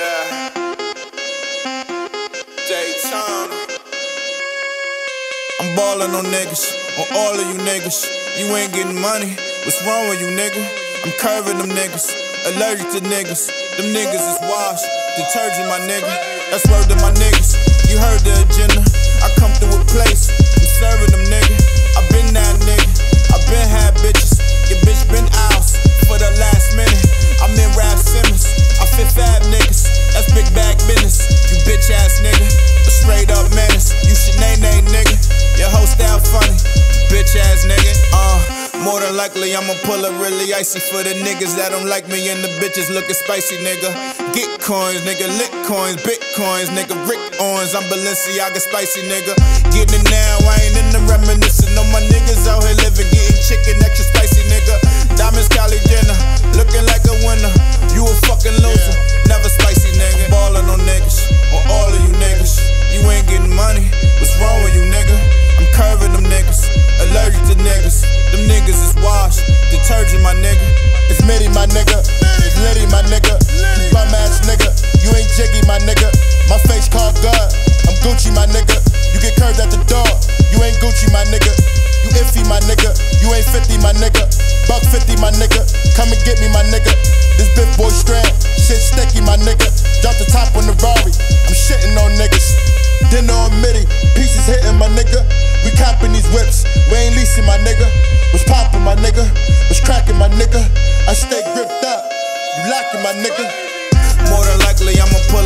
Yeah. Daytona. I'm ballin' on niggas, on all of you niggas. You ain't getting money. What's wrong with you, nigga? I'm curving them niggas, allergic to niggas. Them niggas is washed, detergent, my nigga. That's word to my niggas. Bitch ass nigga, a straight up menace. You should name name nigga. Your whole style funny, bitch ass nigga. Uh. More than likely, I'ma pull up really icy for the niggas that don't like me and the bitches looking spicy, nigga. Get coins, nigga, lick coins, bitcoins, nigga, Rick Owens. I'm Balenciaga spicy, nigga. Getting detergent, my nigga. It's Mitty, my nigga. It's Liddy, my nigga. Bum ass nigga. You ain't jiggy, my nigga. My face called God. I'm Gucci, my nigga. You get curved at the door. You ain't Gucci, my nigga. You iffy, my nigga. You ain't 50, my nigga. Buck 50, my nigga. Come and get me, my nigga. This big boy strand. Shit sticky, my nigga. whips. ain't Leasing, my nigga. Was popping, my nigga. Was cracking, my nigga. I stay gripped up. You locking, my nigga. More than likely, I'ma put